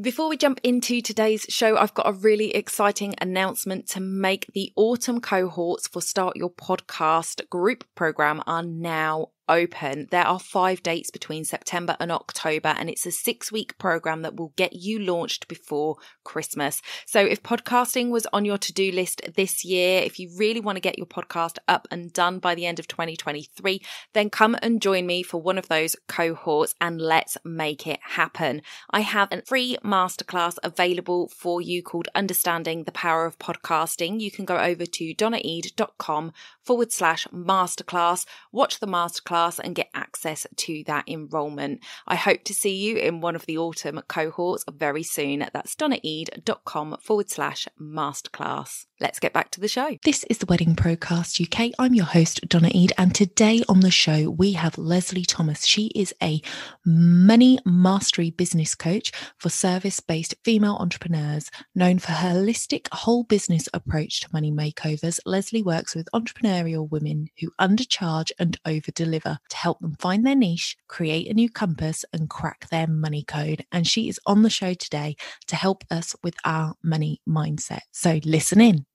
Before we jump into today's show, I've got a really exciting announcement to make. The autumn cohorts for Start Your Podcast group program are now open. There are five dates between September and October, and it's a six week program that will get you launched before Christmas. So, if podcasting was on your to do list this year, if you really want to get your podcast up and done by the end of 2023, then come and join me for one of those cohorts and let's make it happen. I have a free masterclass available for you called Understanding the Power of Podcasting. You can go over to donnaeade.com forward slash masterclass, watch the masterclass and get access to that enrolment. I hope to see you in one of the autumn cohorts very soon. That's donnaeade.com forward slash masterclass. Let's get back to the show. This is the Wedding Procast UK. I'm your host, Donna Eade, and today on the show we have Lesley Thomas. She is a money mastery business coach for service based female entrepreneurs. Known for her holistic whole business approach to money makeovers, Lesley works with entrepreneurial women who undercharge and over deliver to help them find their niche, create a new compass, and crack their money code. And she is on the show today to help us with our money mindset. So listen in.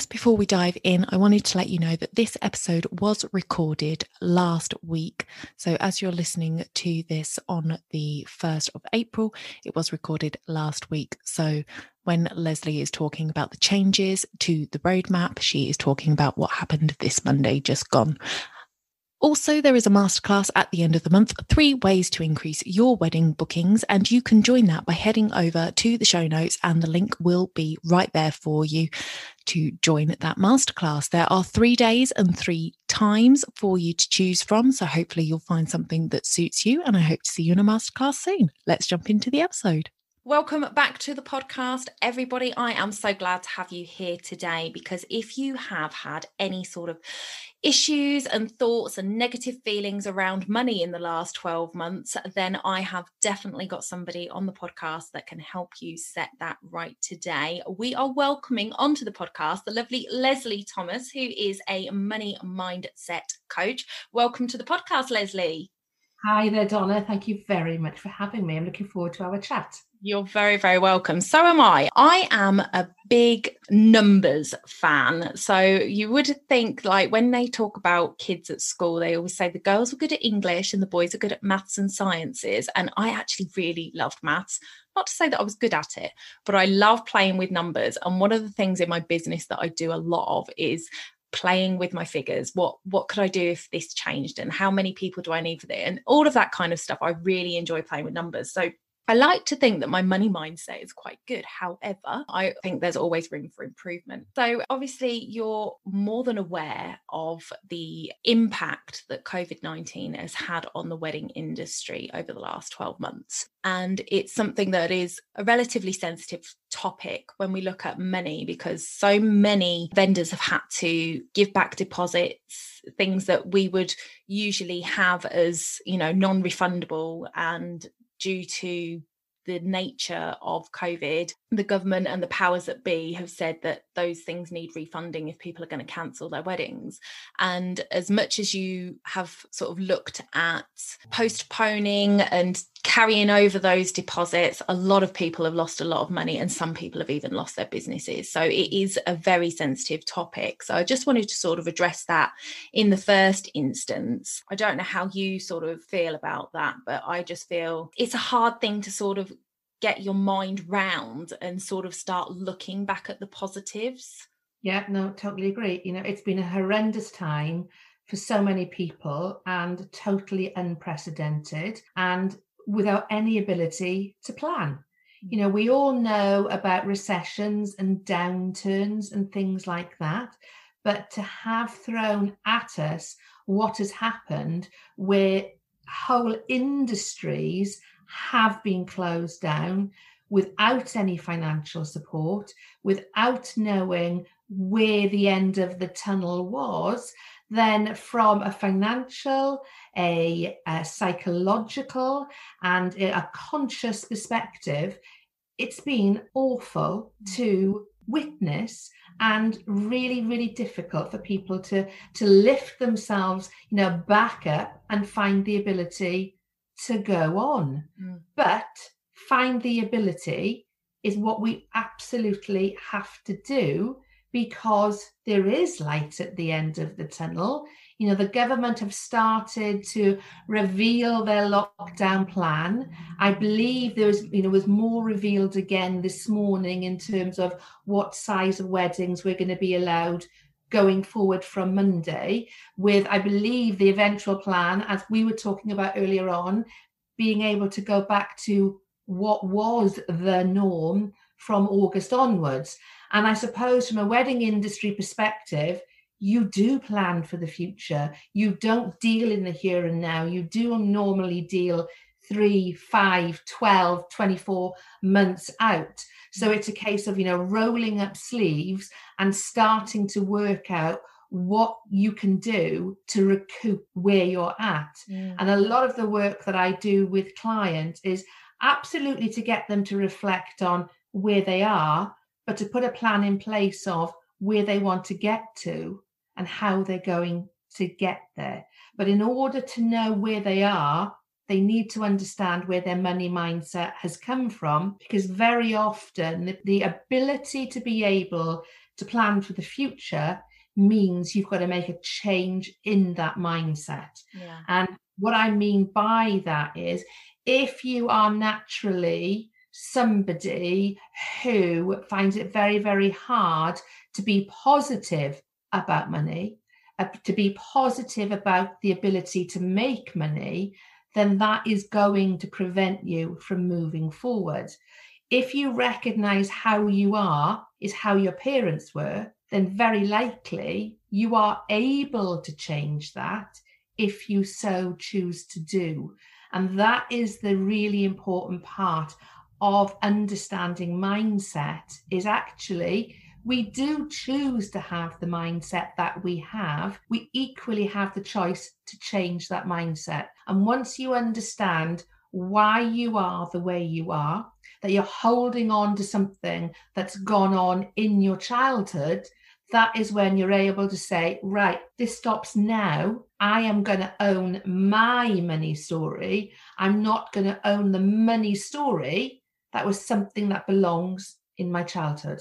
Just before we dive in, I wanted to let you know that this episode was recorded last week. So, as you're listening to this on the 1st of April, it was recorded last week. So, when Lesley is talking about the changes to the roadmap, she is talking about what happened this Monday just gone. Also, there is a masterclass at the end of the month, three ways to increase your wedding bookings, and you can join that by heading over to the show notes, and the link will be right there for you to join that masterclass. There are three days and three times for you to choose from, so hopefully you'll find something that suits you, and I hope to see you in a masterclass soon. Let's jump into the episode. Welcome back to the podcast, everybody. I am so glad to have you here today because if you have had any sort of issues and thoughts and negative feelings around money in the last 12 months, then I have definitely got somebody on the podcast that can help you set that right today. We are welcoming onto the podcast the lovely Lesley Thomas, who is a money mindset coach. Welcome to the podcast, Lesley. Hi there, Donna. Thank you very much for having me. I'm looking forward to our chat. You're very, very welcome. So am I. I am a big numbers fan. So you would think, like, when they talk about kids at school, they always say the girls are good at English and the boys are good at maths and sciences. And I actually really loved maths. Not to say that I was good at it, but I love playing with numbers. And one of the things in my business that I do a lot of is playing with my figures. What what could i do if this changed? And how many people do i need for this and all of that kind of stuff. I really enjoy playing with numbers. So I like to think that my money mindset is quite good. However, I think there's always room for improvement. So, obviously, you're more than aware of the impact that COVID 19 has had on the wedding industry over the last 12 months. And it's something that is a relatively sensitive topic when we look at money because so many vendors have had to give back deposits things that we would usually have as you know non-refundable and due to the nature of COVID, the government and the powers that be have said that those things need refunding if people are going to cancel their weddings. And as much as you have sort of looked at postponing and carrying over those deposits, a lot of people have lost a lot of money and some people have even lost their businesses. So it is a very sensitive topic. So I just wanted to sort of address that in the first instance. I don't know how you sort of feel about that, but I just feel it's a hard thing to sort of get your mind round and sort of start looking back at the positives. Yeah, no, totally agree. You know, it's been a horrendous time for so many people and totally unprecedented and without any ability to plan. You know, mm. we all know about recessions and downturns and things like that, but to have thrown at us what has happened where whole industries have been closed down without any financial support, without knowing where the end of the tunnel was, then from a financial, a, a psychological, and a conscious perspective, it's been awful to witness and really really difficult for people to to lift themselves you know back up and find the ability to go on mm. but find the ability is what we absolutely have to do because there is light at the end of the tunnel. You know, the government have started to reveal their lockdown plan. I believe there was, you know, was more revealed again this morning in terms of what size of weddings we're going to be allowed going forward from Monday, with I believe the eventual plan, as we were talking about earlier on, being able to go back to what was the norm from August onwards. And I suppose from a wedding industry perspective, you do plan for the future. You don't deal in the here and now. You do normally deal three, five, 12, 24 months out. So it's a case of, you know, rolling up sleeves and starting to work out what you can do to recoup where you're at. And a lot of the work that I do with clients is absolutely to get them to reflect on where they are, but to put a plan in place of where they want to get to and how they're going to get there. But in order to know where they are, they need to understand where their money mindset has come from because very often the, the ability to be able to plan for the future means you've got to make a change in that mindset. Yeah. And what I mean by that is if you are naturally somebody who finds it very, very hard to be positive about money, uh, to be positive about the ability to make money, then that is going to prevent you from moving forward. If you recognize how you are is how your parents were, then very likely you are able to change that if you so choose to do. And that is the really important part of understanding mindset is actually we do choose to have the mindset that we have. We equally have the choice to change that mindset. And once you understand why you are the way you are, that you're holding on to something that's gone on in your childhood, that is when you're able to say, right, this stops now. I am going to own my money story. I'm not going to own the money story. That was something that belongs in my childhood.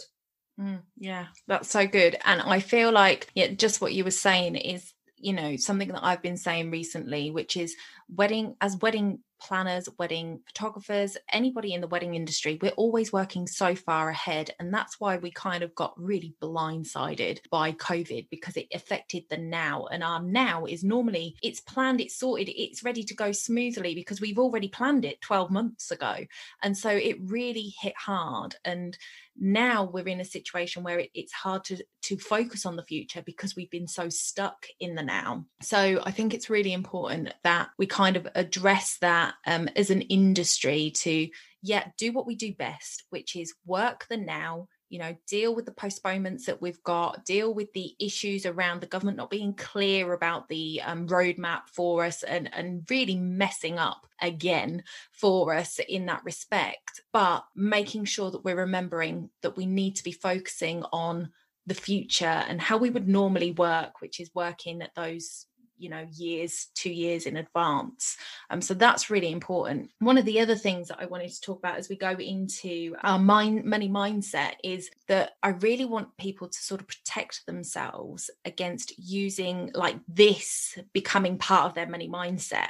Mm, yeah, that's so good. And I feel like yeah, just what you were saying is, you know, something that I've been saying recently, which is wedding as wedding planners, wedding photographers, anybody in the wedding industry, we're always working so far ahead. And that's why we kind of got really blindsided by COVID because it affected the now. And our now is normally it's planned, it's sorted, it's ready to go smoothly because we've already planned it 12 months ago. And so it really hit hard. And now we're in a situation where it, it's hard to to focus on the future because we've been so stuck in the now so i think it's really important that we kind of address that um, as an industry to yeah do what we do best which is work the now you know deal with the postponements that we've got deal with the issues around the government not being clear about the um, roadmap for us and and really messing up again for us in that respect but making sure that we're remembering that we need to be focusing on the future and how we would normally work which is working at those you know years two years in advance. Um, so that's really important. One of the other things that i wanted to talk about as we go into our mind money mindset is that i really want people to sort of protect themselves against using like this becoming part of their money mindset.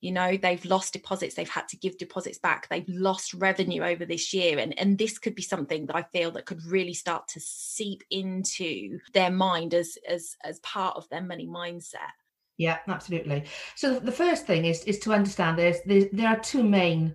You know they've lost deposits they've had to give deposits back they've lost revenue over this year and and this could be something that i feel that could really start to seep into their mind as as as part of their money mindset yeah, absolutely. So the first thing is is to understand there's, there's there are two main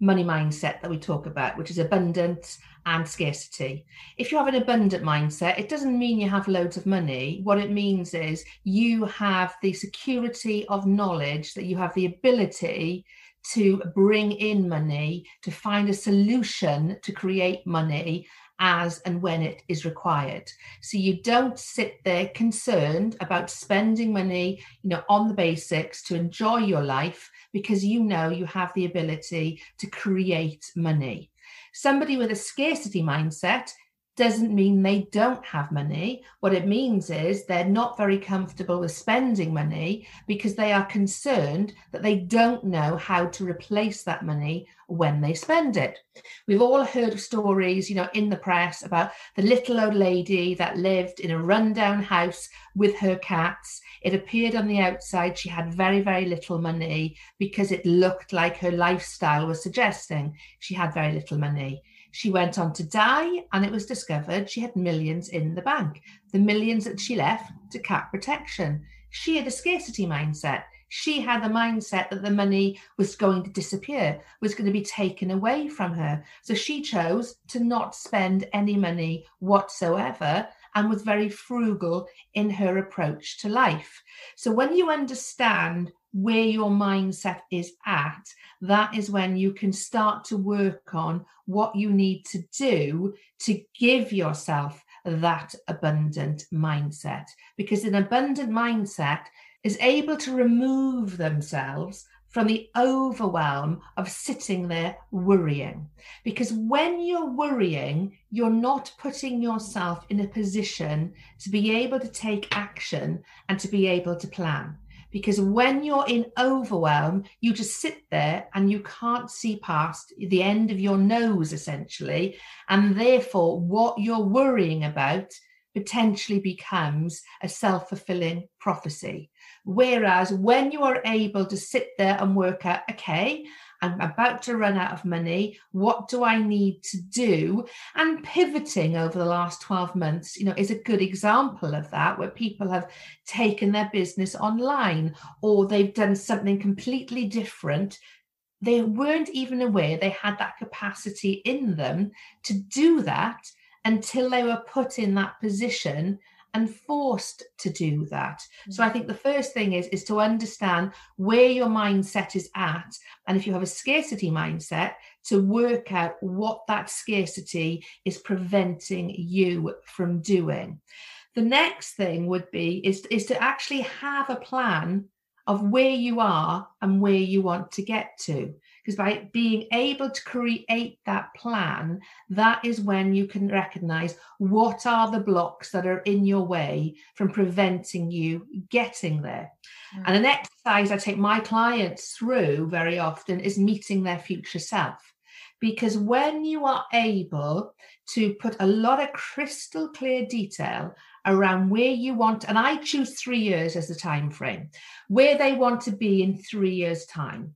money mindset that we talk about, which is abundance and scarcity. If you have an abundant mindset, it doesn't mean you have loads of money. What it means is you have the security of knowledge that you have the ability to bring in money, to find a solution to create money as and when it is required. So you don't sit there concerned about spending money, you know, on the basics to enjoy your life because you know you have the ability to create money. Somebody with a scarcity mindset doesn't mean they don't have money. What it means is they're not very comfortable with spending money because they are concerned that they don't know how to replace that money when they spend it. We've all heard of stories, you know, in the press about the little old lady that lived in a rundown house with her cats. It appeared on the outside she had very, very little money because it looked like her lifestyle was suggesting she had very little money. She went on to die, and it was discovered she had millions in the bank, the millions that she left to cat protection. She had a scarcity mindset. She had the mindset that the money was going to disappear, was going to be taken away from her. So she chose to not spend any money whatsoever and was very frugal in her approach to life. So when you understand where your mindset is at, that is when you can start to work on what you need to do to give yourself that abundant mindset. Because an abundant mindset is able to remove themselves from the overwhelm of sitting there worrying. Because when you're worrying, you're not putting yourself in a position to be able to take action and to be able to plan because when you're in overwhelm, you just sit there and you can't see past the end of your nose, essentially. And therefore, what you're worrying about potentially becomes a self fulfilling prophecy. Whereas when you are able to sit there and work out, okay, I'm about to run out of money. What do I need to do? And pivoting over the last 12 months, you know, is a good example of that, where people have taken their business online or they've done something completely different. They weren't even aware they had that capacity in them to do that until they were put in that position and forced to do that. Mm-hmm. So I think the first thing is is to understand where your mindset is at and if you have a scarcity mindset to work out what that scarcity is preventing you from doing. The next thing would be is is to actually have a plan of where you are and where you want to get to because by being able to create that plan that is when you can recognize what are the blocks that are in your way from preventing you getting there. Mm. and an exercise i take my clients through very often is meeting their future self. Because when you are able to put a lot of crystal clear detail around where you want and i choose three years as the time frame where they want to be in three years time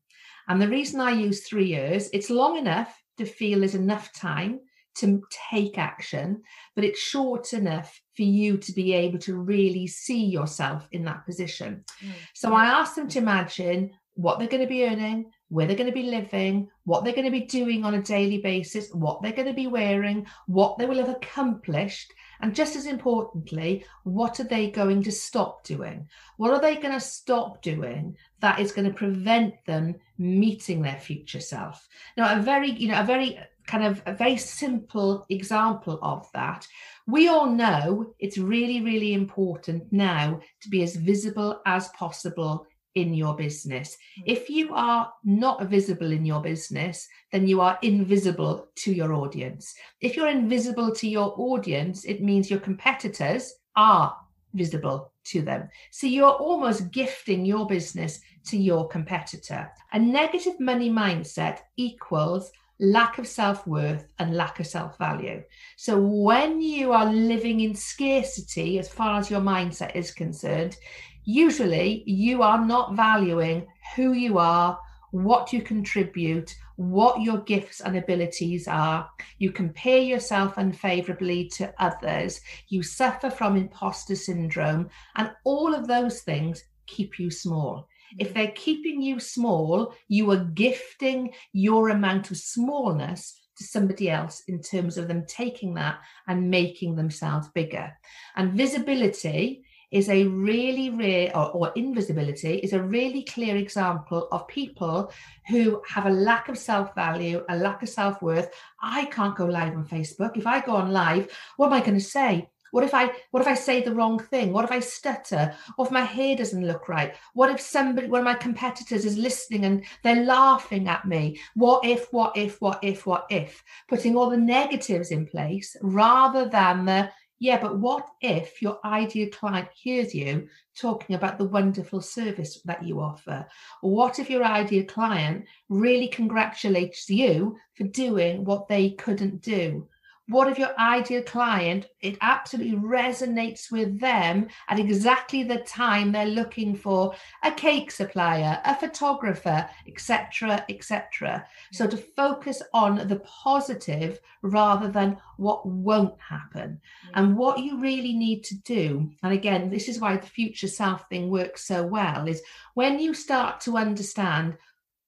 and the reason I use three years, it's long enough to feel there's enough time to take action, but it's short enough for you to be able to really see yourself in that position. Mm. So I ask them to imagine what they're going to be earning, where they're going to be living, what they're going to be doing on a daily basis, what they're going to be wearing, what they will have accomplished, and just as importantly, what are they going to stop doing? What are they going to stop doing that is going to prevent them meeting their future self? Now, a very, you know, a very kind of a very simple example of that. We all know it's really, really important now to be as visible as possible in your business. Hmm. If you are not visible in your business, then you are invisible to your audience. If you're invisible to your audience, it means your competitors are visible to them. So you're almost gifting your business to your competitor. A negative money mindset equals lack of self worth and lack of self value. So when you are living in scarcity, as far as your mindset is concerned, usually you are not valuing who you are, what you contribute, what your gifts and abilities are. You compare yourself unfavorably to others. You suffer from imposter syndrome, and all of those things keep you small. If they're keeping you small, you are gifting your amount of smallness to somebody else in terms of them taking that and making themselves bigger. And visibility is a really rare, or, or, invisibility is a really clear example of people who have a lack of self value, a lack of self worth. I can't go live on Facebook. If I go on live, what am I going to say? What if I what if I say the wrong thing? What if I stutter? What if my hair doesn't look right? What if somebody one of my competitors is listening and they're laughing at me? What if, what if, what if, what if? Putting all the negatives in place rather than the yeah, but what if your ideal client hears you talking about the wonderful service that you offer? What if your ideal client really congratulates you for doing what they couldn't do? What if your ideal client it absolutely resonates with them at exactly the time they're looking for a cake supplier a photographer etc etc so mm. to focus on the positive rather than what won't happen. Mm. And what you really need to do and again this is why the future self thing works so well is when you start to understand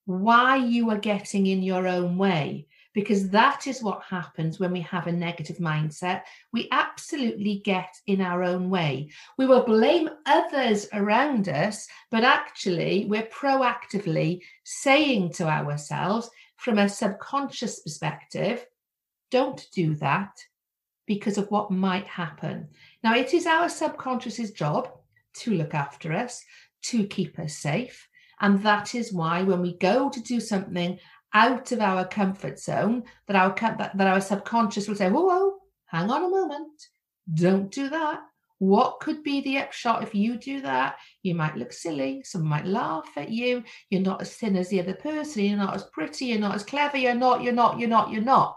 why you are getting in your own way because that is what happens when we have a negative mindset. We absolutely get in our own way. We will blame others around us, but actually, we're proactively saying to ourselves from a subconscious perspective, don't do that because of what might happen. Now, it is our subconscious's job to look after us, to keep us safe. And that is why when we go to do something out of our comfort zone that our that, our subconscious will say, whoa, whoa, hang on a moment, don't do that. What could be the upshot if you do that? You might look silly. Someone might laugh at you. You're not as thin as the other person. You're not as pretty. You're not as clever. You're not, you're not, you're not, you're not.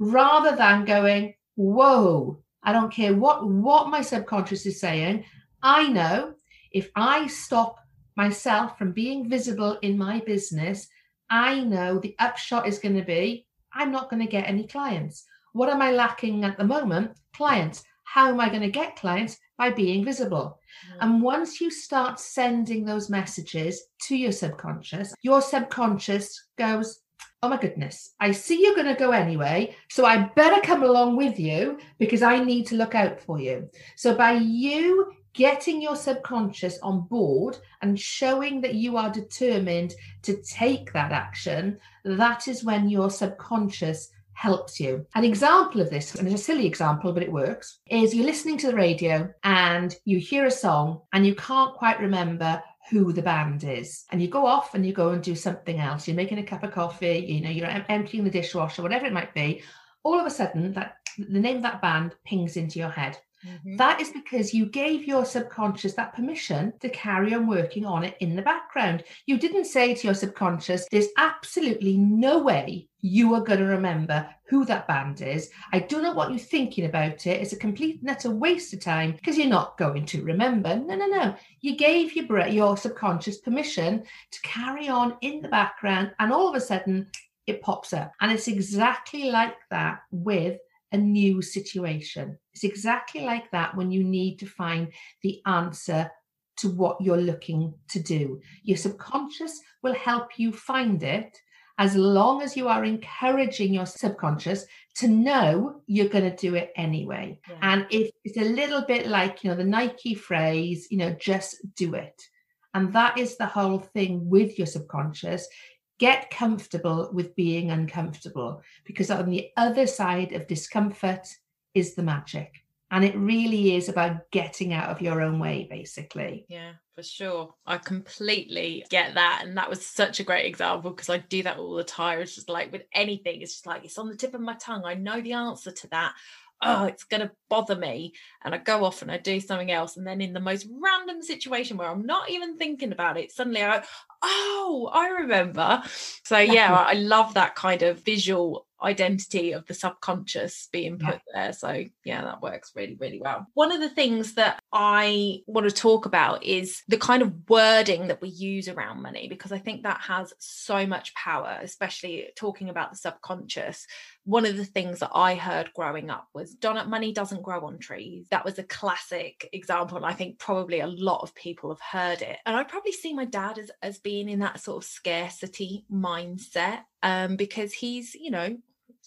Rather than going, whoa, I don't care what, what my subconscious is saying. I know if I stop myself from being visible in my business, I know the upshot is going to be I'm not going to get any clients. What am I lacking at the moment? Clients. How am I going to get clients? By being visible. Mm. And once you start sending those messages to your subconscious, your subconscious goes, Oh my goodness, I see you're going to go anyway. So I better come along with you because I need to look out for you. So by you getting your subconscious on board and showing that you are determined to take that action, that is when your subconscious helps you. An example of this, and it's a silly example, but it works, is you're listening to the radio and you hear a song and you can't quite remember who the band is. And you go off and you go and do something else. You're making a cup of coffee, you know, you're emptying the dishwasher, whatever it might be. All of a sudden, that the name of that band pings into your head. Mm-hmm. That is because you gave your subconscious that permission to carry on working on it in the background. You didn't say to your subconscious, there's absolutely no way you are going to remember who that band is. I don't know what you're thinking about it. It's a complete and utter waste of time because you're not going to remember. No, no, no. You gave your, your subconscious permission to carry on in the background, and all of a sudden, it pops up. And it's exactly like that with a new situation. It's exactly like that when you need to find the answer to what you're looking to do. Your subconscious will help you find it as long as you are encouraging your subconscious to know you're going to do it anyway. Yeah. And if it's a little bit like, you know, the Nike phrase, you know, just do it. And that is the whole thing with your subconscious get comfortable with being uncomfortable because on the other side of discomfort is the magic. And it really is about getting out of your own way basically. Yeah for sure. I completely get that and that was such a great example because i do that all the time. It's just like with anything it's just like it's on the tip of my tongue. I know the answer to that oh, it's going to bother me. And I go off and I do something else. And then in the most random situation where I'm not even thinking about it, suddenly I go, oh, I remember. So, yeah, I love that kind of visual identity of the subconscious being put yeah. there. So, yeah, that works really, really well. One of the things that I want to talk about is the kind of wording that we use around money, because I think that has so much power, especially talking about the subconscious. One of the things that I heard growing up was Donut money doesn't grow on trees. That was a classic example. And I think probably a lot of people have heard it. And I probably see my dad as, as being in that sort of scarcity mindset um, because he's, you know,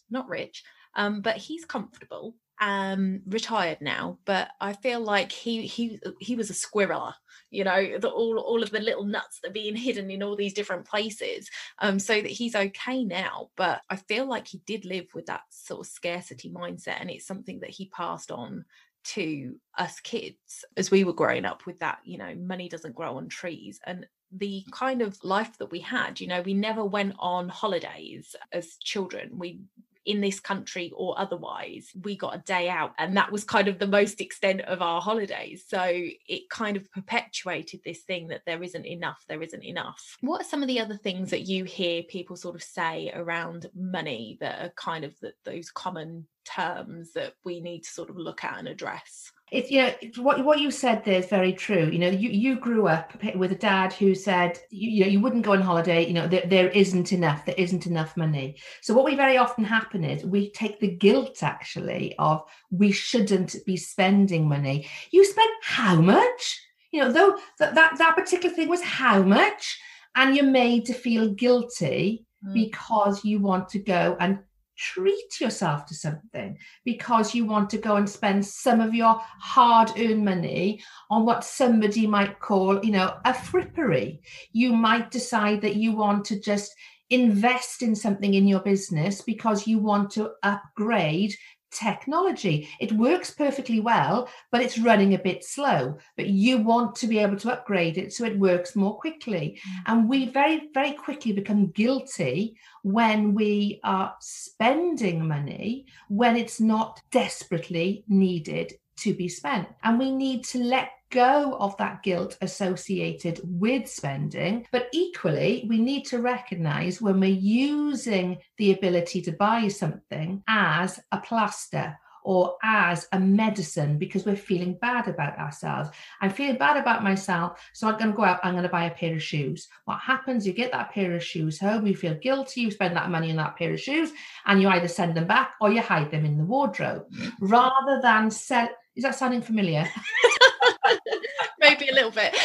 not rich, um, but he's comfortable um retired now but i feel like he he he was a squirreler you know the, all all of the little nuts that are being hidden in all these different places um so that he's okay now but i feel like he did live with that sort of scarcity mindset and it's something that he passed on to us kids as we were growing up with that, you know, money doesn't grow on trees. And the kind of life that we had, you know, we never went on holidays as children. We in this country or otherwise, we got a day out. And that was kind of the most extent of our holidays. So it kind of perpetuated this thing that there isn't enough, there isn't enough. What are some of the other things that you hear people sort of say around money that are kind of the, those common terms that we need to sort of look at and address? It's you know what what you said there is very true. You know, you you grew up with a dad who said you, you know you wouldn't go on holiday. You know, there, there isn't enough. There isn't enough money. So what we very often happen is we take the guilt actually of we shouldn't be spending money. You spent how much? You know, though that that, that particular thing was how much, and you're made to feel guilty mm. because you want to go and treat yourself to something because you want to go and spend some of your hard earned money on what somebody might call, you know, a frippery. You might decide that you want to just invest in something in your business because you want to upgrade technology. It works perfectly well, but it's running a bit slow. But you want to be able to upgrade it so it works more quickly. Mm. And we very, very quickly become guilty when we are spending money when it's not desperately needed to be spent. And we need to let go of that guilt associated with spending. But equally, we need to recognize when we're using the ability to buy something as a plaster or as a medicine because we're feeling bad about ourselves. I'm feeling bad about myself, so I'm going to go out, I'm going to buy a pair of shoes. What happens? You get that pair of shoes home, you feel guilty, you spend that money on that pair of shoes, and you either send them back or you hide them in the wardrobe mm. rather than sell. Is that sounding familiar? Maybe a little bit.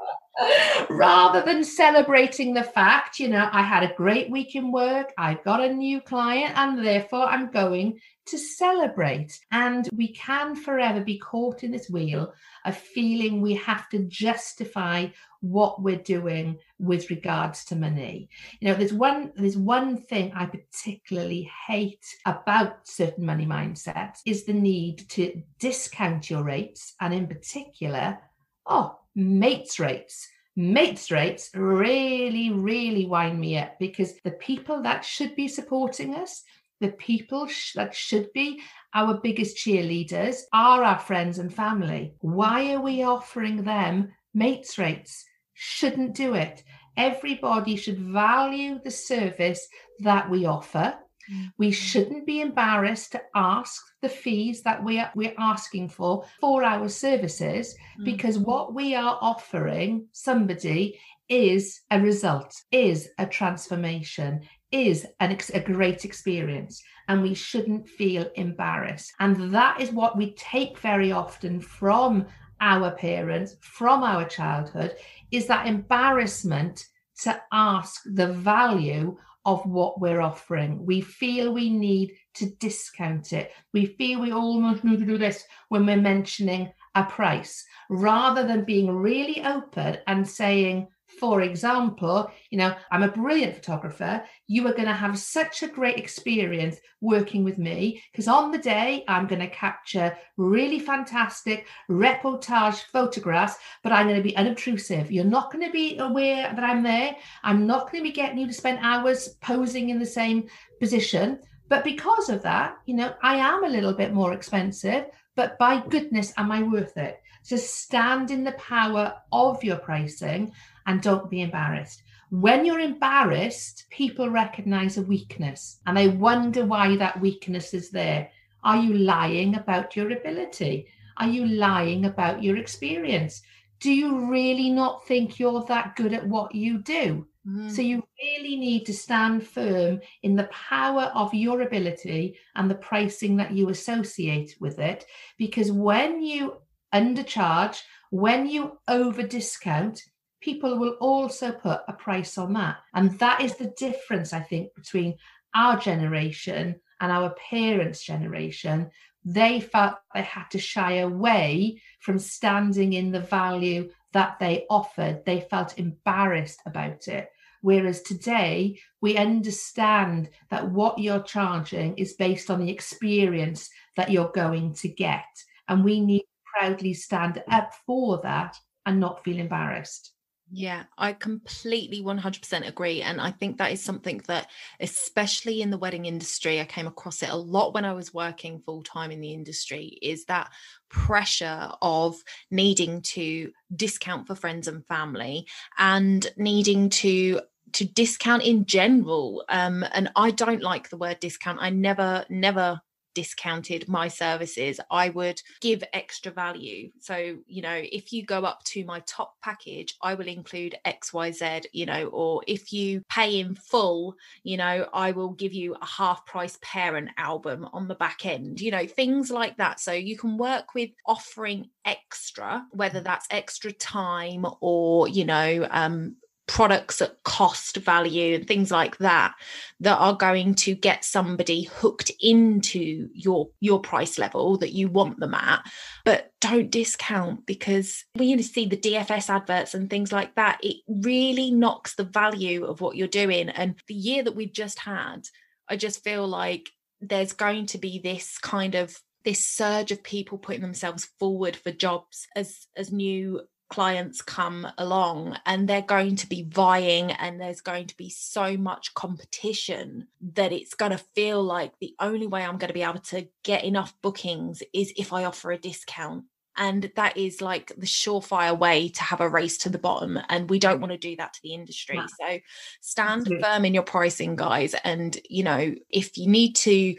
Rather than celebrating the fact, you know, I had a great week in work, I got a new client, and therefore I'm going to celebrate. And we can forever be caught in this wheel of feeling we have to justify what we're doing with regards to money. You know, there's one there's one thing I particularly hate about certain money mindsets is the need to discount your rates and in particular, oh, mates rates mates rates really, really wind me up because the people that should be supporting us, the people sh- that should be our biggest cheerleaders, are our friends and family. Why are we offering them mates rates? Shouldn't do it. Everybody should value the service that we offer. Mm. We shouldn't be embarrassed to ask the fees that we are we're asking for for our services mm. because what we are offering somebody is a result, is a transformation, is an ex- a great experience, and we shouldn't feel embarrassed. And that is what we take very often from our parents, from our childhood, is that embarrassment to ask the value of what we're offering. We feel we need to discount it. We feel we almost need to do this when we're mentioning a price rather than being really open and saying, for example, you know, I'm a brilliant photographer. You are going to have such a great experience working with me because on the day I'm going to capture really fantastic reportage photographs, but I'm going to be unobtrusive. You're not going to be aware that I'm there. I'm not going to be getting you to spend hours posing in the same position. But because of that, you know, I am a little bit more expensive, but by goodness, am I worth it? So stand in the power of your pricing and don't be embarrassed. When you're embarrassed, people recognize a weakness and they wonder why that weakness is there. Are you lying about your ability? Are you lying about your experience? Do you really not think you're that good at what you do? Mm. So you really need to stand firm in the power of your ability and the pricing that you associate with it. Because when you undercharge, when you over discount, people will also put a price on that. And that is the difference, I think, between our generation and our parents' generation. They felt they had to shy away from standing in the value that they offered. They felt embarrassed about it. Whereas today, we understand that what you're charging is based on the experience that you're going to get. And we need to proudly stand up for that and not feel embarrassed. Yeah, I completely 100% agree. And I think that is something that, especially in the wedding industry, I came across it a lot when I was working full time in the industry, is that pressure of needing to discount for friends and family and needing to to discount in general um and i don't like the word discount i never never discounted my services, I would give extra value. So, you know, if you go up to my top package, I will include XYZ, you know, or if you pay in full, you know, I will give you a half price parent album on the back end, you know, things like that. So you can work with offering extra, whether that's extra time or, you know, um, products at cost value and things like that that are going to get somebody hooked into your your price level that you want them at. But don't discount because when you see the DFS adverts and things like that it really knocks the value of what you're doing. And the year that we've just had I just feel like there's going to be this kind of this surge of people putting themselves forward for jobs as as new clients come along and they're going to be vying and there's going to be so much competition that it's going to feel like the only way I'm going to be able to get enough bookings is if I offer a discount. And that is like the surefire way to have a race to the bottom and we don't want to do that to the industry. Yeah. so stand firm in your pricing guys and you know if you need to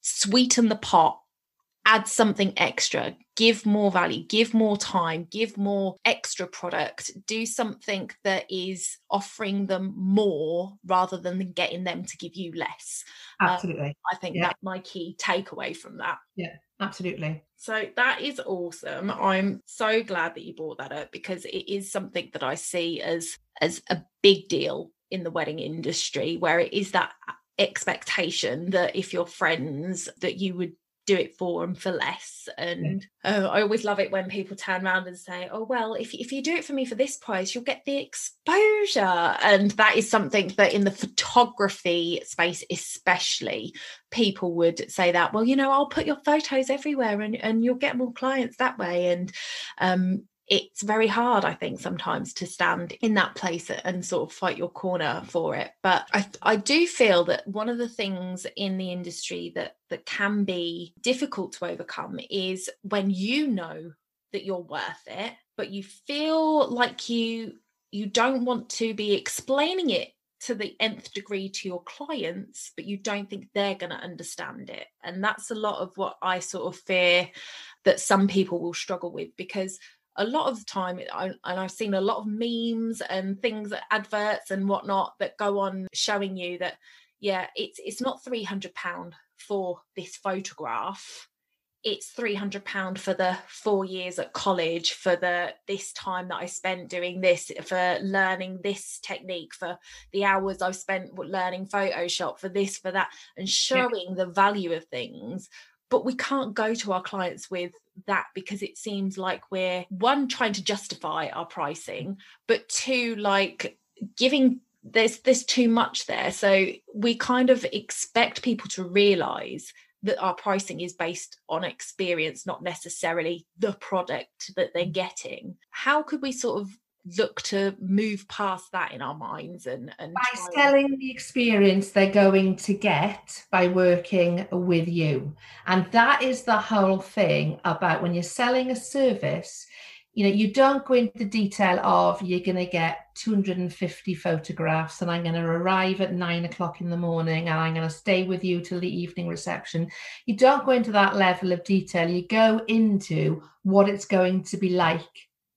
sweeten the pot add something extra give more value give more time give more extra product do something that is offering them more rather than getting them to give you less. Um, absolutely. Um, i think yeah. that's my key takeaway from that. Yeah absolutely. So that is awesome. I'm so glad that you brought that up because it is something that i see as as a big deal in the wedding industry where it is that expectation that if you're friends that you would do it for and for less and uh, i always love it when people turn around and say oh well if, if you do it for me for this price you'll get the exposure and that is something that in the photography space especially people would say that well you know i'll put your photos everywhere and, and you'll get more clients that way and um, it's very hard, I think, sometimes to stand in that place and sort of fight your corner for it. But I, I do feel that one of the things in the industry that that can be difficult to overcome is when you know that you're worth it, but you feel like you you don't want to be explaining it to the nth degree to your clients, but you don't think they're going to understand it. And that's a lot of what I sort of fear that some people will struggle with because a lot of the time I, and i've seen a lot of memes and things adverts and whatnot that go on showing you that yeah it's it's not 300 pound for this photograph it's 300 pound for the four years at college for the this time that i spent doing this for learning this technique for the hours i've spent learning photoshop for this for that and showing yeah. the value of things but we can't go to our clients with that because it seems like we're one trying to justify our pricing but two like giving there's there's too much there. So we kind of expect people to realize that our pricing is based on experience not necessarily the product that they're getting. How could we sort of look to move past that in our minds and, and by selling the experience they're going to get by working with you. And that is the whole thing about when you're selling a service you know you don't go into the detail of you're going to get 250 photographs and i'm going to arrive at nine o'clock in the morning and i'm going to stay with you till the evening reception. You don't go into that level of detail. You go into what it's going to be like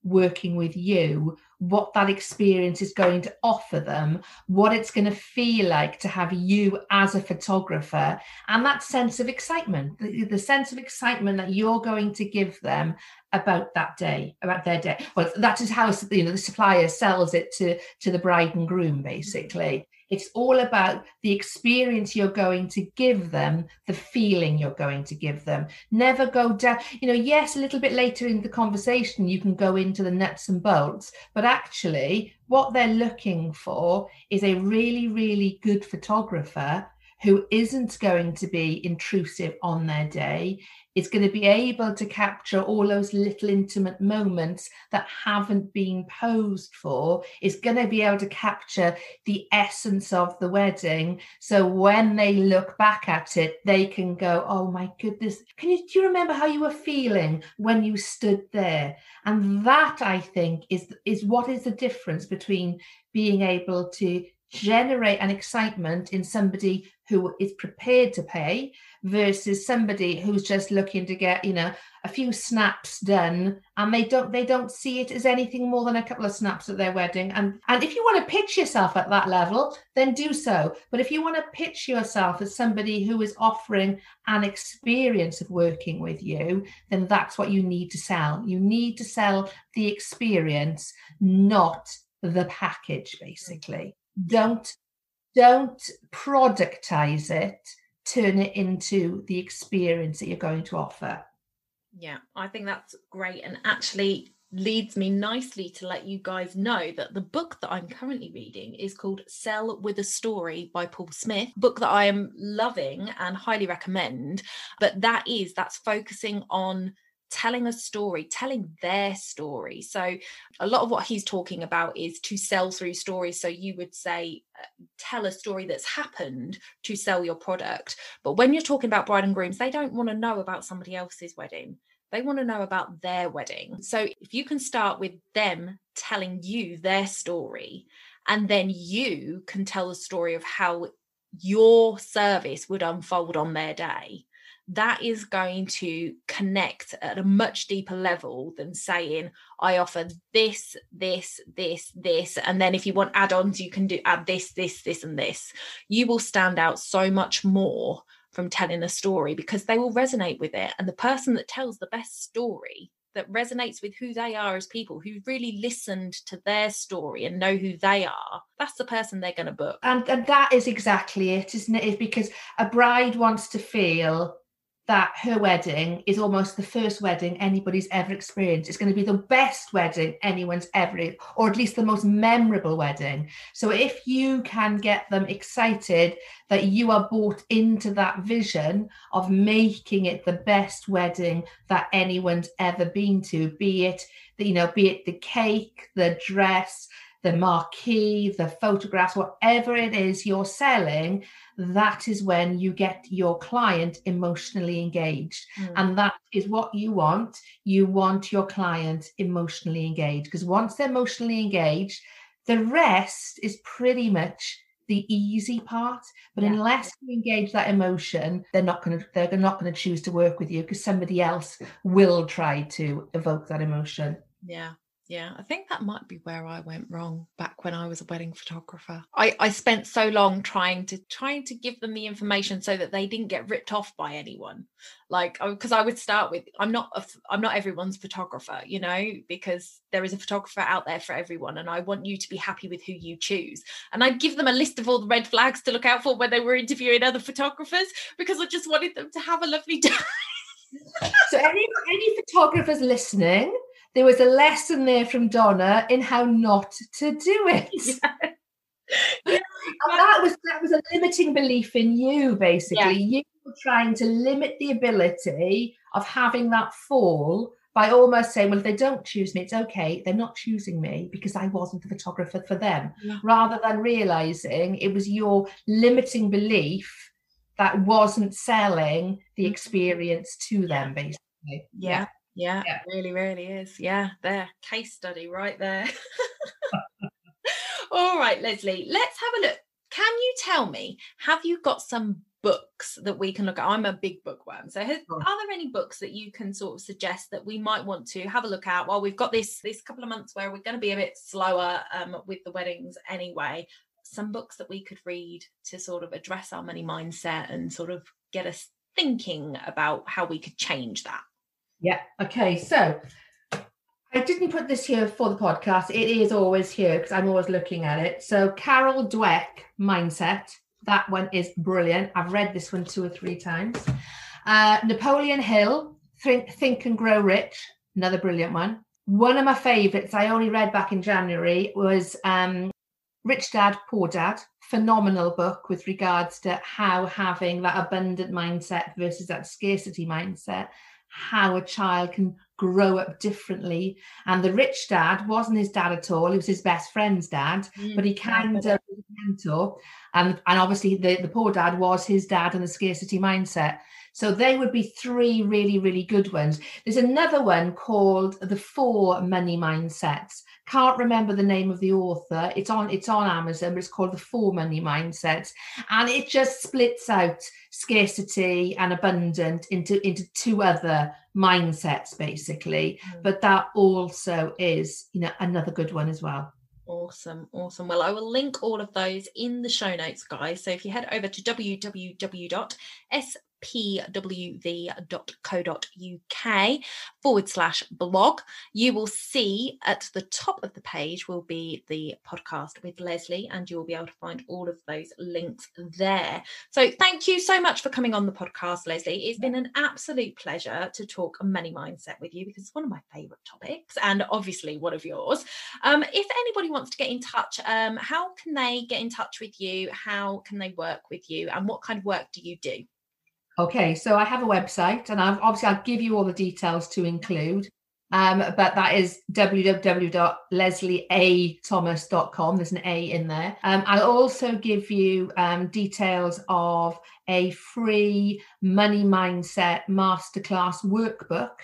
working with you what that experience is going to offer them, what it's going to feel like to have you as a photographer, and that sense of excitement, the, the, sense of excitement that you're going to give them about that day, about their day. Well, that is how you know the supplier sells it to to the bride and groom, mm. basically. It's all about the experience you're going to give them, the feeling you're going to give them. Never go down, you know, yes, a little bit later in the conversation, you can go into the nuts and bolts, but actually, what they're looking for is a really, really good photographer who isn't going to be intrusive on their day is going to be able to capture all those little intimate moments that haven't been posed for. Is going to be able to capture the essence of the wedding. So when they look back at it they can go oh my goodness. Can you do you remember how you were feeling when you stood there? And that i think is is what is the difference between being able to generate an excitement in somebody who is prepared to pay versus somebody who's just looking to get you know a few snaps done and they don't they don't see it as anything more than a couple of snaps at their wedding. And and if you want to pitch yourself at that level then do so. But if you want to pitch yourself as somebody who is offering an experience of working with you then that's what you need to sell. You need to sell the experience not the package basically don't don't productize it turn it into the experience that you're going to offer. Yeah i think that's great and actually leads me nicely to let you guys know that the book that i'm currently reading is called sell with a story by paul smith book that i am loving and highly recommend but that is that's focusing on telling a story, telling their story. So, a lot of what he's talking about is to sell through stories. So, you would say, uh, tell a story that's happened to sell your product. But when you're talking about bride and grooms, they don't want to know about somebody else's wedding. They want to know about their wedding. So, if you can start with them telling you their story, and then you can tell the story of how your service would unfold on their day that is going to connect at a much deeper level than saying i offer this this this this and then if you want add-ons you can do add this this this and this you will stand out so much more from telling a story because they will resonate with it and the person that tells the best story that resonates with who they are as people who really listened to their story and know who they are that's the person they're going to book and, and that is exactly it isn't it? Because a bride wants to feel that her wedding is almost the first wedding anybody's ever experienced. It's going to be the best wedding anyone's ever, or at least the most memorable wedding. So if you can get them excited that you are bought into that vision of making it the best wedding that anyone's ever been to, be it, you know, be it the cake, the dress, the marquee, the photographs, whatever it is you're selling, that is when you get your client emotionally engaged. Mm. And that is what you want. You want your client emotionally engaged because once they're emotionally engaged, the rest is pretty much the easy part but yeah. unless you engage that emotion they're not going to they're not going to choose to work with you because somebody else will try to evoke that emotion yeah yeah, I think that might be where I went wrong back when I was a wedding photographer. I, I spent so long trying to trying to give them the information so that they didn't get ripped off by anyone. Like because I would start with I'm not a, I'm not everyone's photographer, you know, because there is a photographer out there for everyone and I want you to be happy with who you choose. And I'd give them a list of all the red flags to look out for when they were interviewing other photographers because I just wanted them to have a lovely day. so any any photographers listening there was a lesson there from Donna in how not to do it. Yeah. yeah. And that was that was a limiting belief in you, basically. Yeah. You were trying to limit the ability of having that fall by almost saying, well, if they don't choose me, it's okay. They're not choosing me because I wasn't the photographer for them. Yeah. Rather than realizing it was your limiting belief that wasn't selling the mm-hmm. experience to them, basically. Yeah. Yeah, yeah, it really, really is. Yeah, there, case study right there. All right, Lesley, let's have a look. Can you tell me, have you got some books that we can look at? I'm a big bookworm. So has, are there any books that you can sort of suggest that we might want to have a look at while we've got this this couple of months where we're going to be a bit slower um, with the weddings anyway? Some books that we could read to sort of address our money mindset and sort of get us thinking about how we could change that. Yeah. Okay. So I didn't put this here for the podcast. It is always here because I'm always looking at it. So Carol Dweck mindset. That one is brilliant. I've read this one two or three times. Uh, Napoleon Hill, Think, Think and Grow Rich. Another brilliant one. One of my favorites I only read back in January was um, Rich Dad, Poor Dad, phenomenal book with regards to how having that abundant mindset versus that scarcity mindset, how a child can grow up differently. And the rich dad wasn't his dad at all; he was his best friend's dad, mm, but he kind of mentor. And and obviously the, the poor dad was his dad and the scarcity mindset. So they would be three really, really good ones. There's another one called The Four Money Mindsets. Can't remember the name of the author. It's on it's on Amazon, but it's called The Four Money Mindset. And it just splits out scarcity and abundant into, into two other mindsets, basically. Mm. But that also is, you know, another good one as well. Awesome, awesome. Well, I will link all of those in the show notes, guys. So if you head over to www.s pwv.co.uk forward slash blog. You will see at the top of the page will be the podcast with Lesley, and you will be able to find all of those links there. So thank you so much for coming on the podcast, Lesley. It's been an absolute pleasure to talk money mindset with you because it's one of my favorite topics and obviously one of yours. Um, if anybody wants to get in touch, um, how can they get in touch with you? How can they work with you? And what kind of work do you do? Okay, so I have a website, and I've, obviously I'll give you all the details to include. Um, but that is www.leslieathomas.com. There's an A in there. Um, I'll also give you um, details of a free money mindset masterclass workbook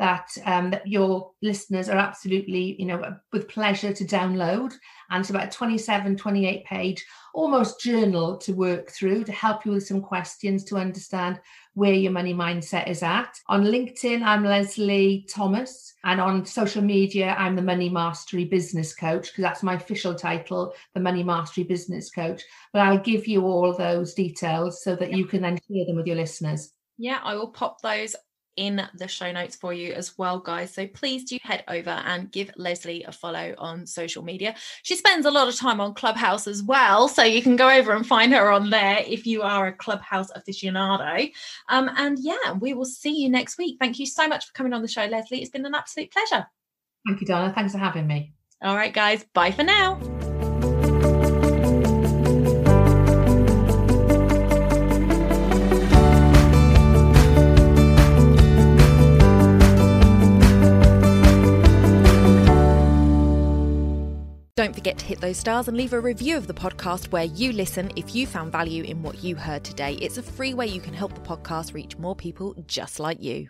that um, that your listeners are absolutely, you know, with pleasure to download. And it's about 27, 28 page, almost journal to work through to help you with some questions to understand where your money mindset is at. On LinkedIn, I'm Lesley Thomas. And on social media, I'm the Money Mastery Business Coach, because that's my official title, the Money Mastery Business Coach. But I'll give you all those details so that you can then share them with your listeners. Yeah, I will pop those in the show notes for you as well, guys. So please do head over and give Lesley a follow on social media. She spends a lot of time on Clubhouse as well. So you can go over and find her on there if you are a Clubhouse aficionado. Um, and yeah, we will see you next week. Thank you so much for coming on the show, Lesley. It's been an absolute pleasure. Thank you, Donna. Thanks for having me. All right, guys. Bye for now. Don't forget to hit those stars and leave a review of the podcast where you listen if you found value in what you heard today. It's a free way you can help the podcast reach more people just like you.